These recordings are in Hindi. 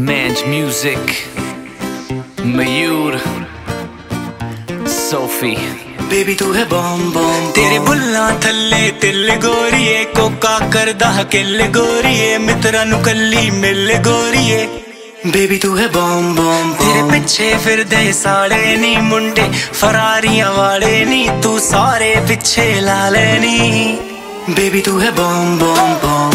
Mange Music मयूर सोफी बेबी तू है बॉम बॉम तेरे बुल्ला थल्ले तिल गोरीए कोका करदा किल गोरीए मित्रा नु कल्ली मिल गोरीए। बेबी तू है बॉम बॉम तेरे पिछे फिर दे साड़े नी मुंडे फरारियाँ वाले नी तू सारे पिछे ला लेनी बेबी तू है बॉम बॉम बॉम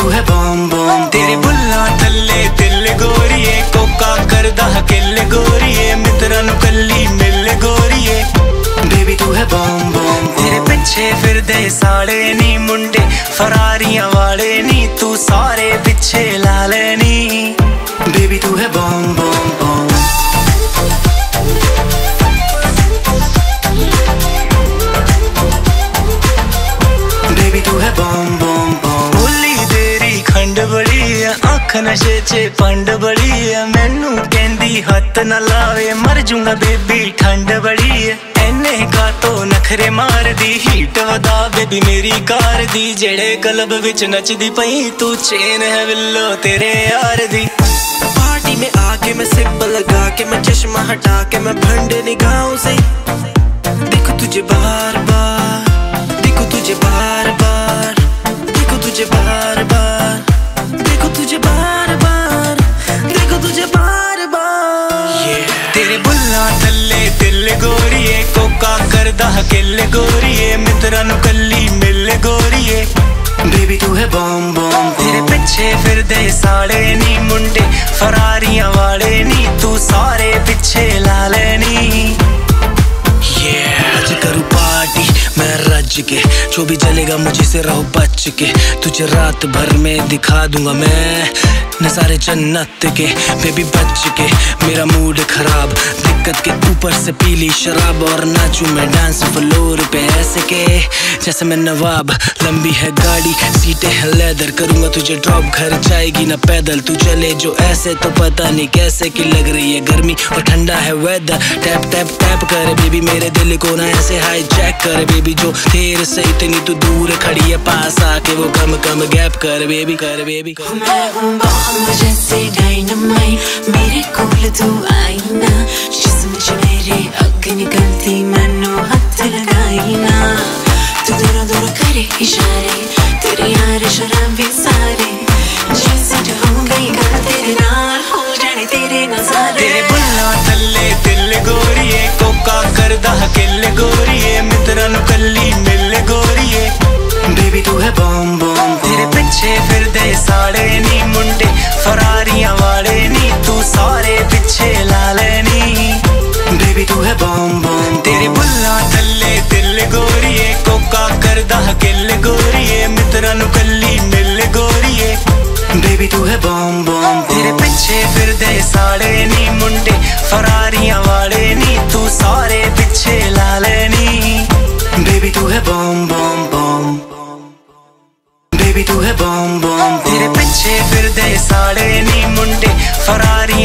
तू है बम बम तेरे बुल्ला थल्ले दिल गोरीए, कोका करदा किल गोरीए, मित्रा नु कल्ली मिल गोरिए। बेबी तू है बम बम तेरे पीछे फिर दे साड़े नी, मुंडे फरारिया वाले नी, तू सारे पीछे ला लेनी बेबी तू है बम बॉम ਨਸ਼ੇ 'ਚ ਪੰਡ ਬੜੀ ਐ। ਮੈਨੂੰ ਕਹਿੰਦੀ ਹੱਥ ਨਾ ਲਾਵੇ, ਮਰ ਜੂੰਗਾ ਬੇਬੀ, ਠੰਡ ਬੜੀ ਐ। ਐਨੇ ਕਾਤੋ ਨਖਰੇ ਮਾਰਦੀ ਹੀਟ ਵਦਾ ਬੇਬੀ ਮੇਰੀ ਕਾਰ ਦੀ। ਜਿਹੜੇ ਕਲਬ ਵਿੱਚ ਨੱਚਦੀ ਪਈ, ਤੂੰ ਚੇਨ ਹੈ ਵਿੱਲੋ ਤੇਰੇ ਯਾਰ ਦੀ। ਪਾਰਟੀ ਮੇ ਆ ਕੇ ਮੈਂ ਸਿੱਪ ਲਗਾ ਕੇ, ਮੈਂ ਚਸ਼ਮਾ ਹਟਾ ਕੇ, ਮੈਂ ਭੰਡ ਨਿਗਾਹੋਂ ਸੇ ਦੇਖੋ ਤੁਝੇ ਬਾਰ ਬਾਰ ना टल्ले दिल गोरिये कोका करदा, किल मित्रा नु कल्ली, मिल बेबी, तू है बॉम बॉम तेरे पीछे फिर दे साले नी, मुंडे, फरारियाँ वाले नी, तू सारे पीछे ला लेनी। के, जो भी जलेगा मुझे से रहो बच के। तुझे रात भर में दिखा दूँगा मैं, नजारे जन्नत के बेबी बच के। मेरा मूड खराब दिक्कत के ऊपर से पीली शराब और नाचूं मैं डांस फ्लोर पे ऐसे के, जैसे मैं नवाब। लंबी है गाड़ी, सीटें है लेदर करूँगा तुझे ड्रॉप घर जाएगी ना पैदल। तू चले जो ऐसे तो पता नहीं कैसे की लग रही है गर्मी और ठंडा है वेदर टैप टैप टैप कर बेबी मेरे दिल को ना ऐसे हाई चेक कर। बेबी जो तेरे से इतनी तू दूर खड़ी है, पास आके वो कम कम गैप कर। बेबी कर बेबी कर। मैं हूँ बॉम्ब जैसे डायनामाइट मेरे कोल तू आई ना जिस्म च मेरे अग निकलती मैनू बम बम। तेरे बुल्ला दिल कोका करदा किल मित्रा नु कल्ली मिल बेबी तू है बम बम। तेरे पीछे फिर दे साड़े नी, मुंडे फरारियाँ वाले नी, तू सारे पीछे ला लेनी बेबी तू है बम बम बम। बेबी तू है बम बम। तेरे पीछे फिर दे साड़े नी, मुंडे फरारी